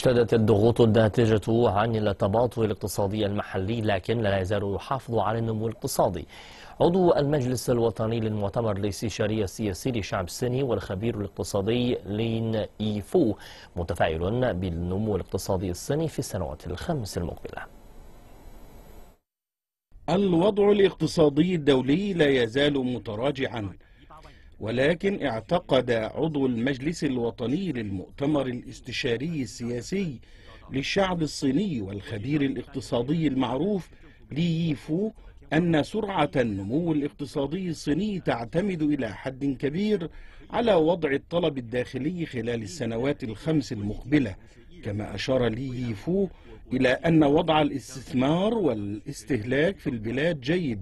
اشتدت الضغوط الناتجة عن التباطؤ الاقتصادي المحلي لكن لا يزال يحافظ على النمو الاقتصادي. عضو المجلس الوطني للمؤتمر الاستشاري السياسي للشعب الصيني والخبير الاقتصادي لين إيفو متفائل بالنمو الاقتصادي الصيني في السنوات الخمس المقبلة. الوضع الاقتصادي الدولي لا يزال متراجعا. ولكن اعتقد عضو المجلس الوطني للمؤتمر الاستشاري السياسي للشعب الصيني والخبير الاقتصادي المعروف لي ييفو أن سرعة النمو الاقتصادي الصيني تعتمد إلى حد كبير على وضع الطلب الداخلي خلال السنوات الخمس المقبلة. كما أشار لي ييفو إلى أن وضع الاستثمار والاستهلاك في البلاد جيد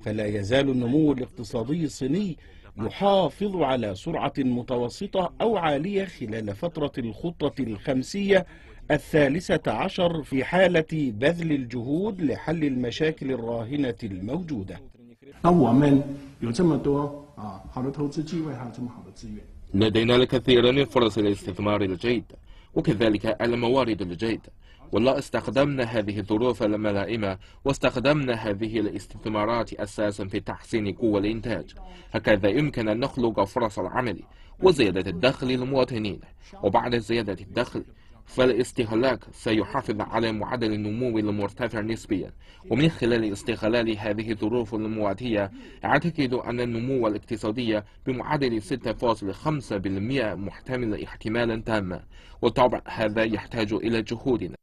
فلا يزال النمو الاقتصادي الصيني يحافظ على سرعة متوسطة أو عالية خلال فترة الخطة الخمسية الثالثة عشر في حالة بذل الجهود لحل المشاكل الراهنة الموجودة. لدينا الكثير من فرص الاستثمار الجيدة وكذلك الموارد الجيدة ولا استخدمنا هذه الظروف الملائمة واستخدمنا هذه الاستثمارات أساسا في تحسين قوة الإنتاج. هكذا يمكن أن نخلق فرص العمل وزيادة الدخل للمواطنين وبعد زيادة الدخل فالاستهلاك سيحافظ على معدل النمو المرتفع نسبيا. ومن خلال استغلال هذه الظروف المواتية أعتقد أن النمو الاقتصادي بمعدل 6.5% محتمل احتمالا تاما وطبعا هذا يحتاج إلى جهودنا.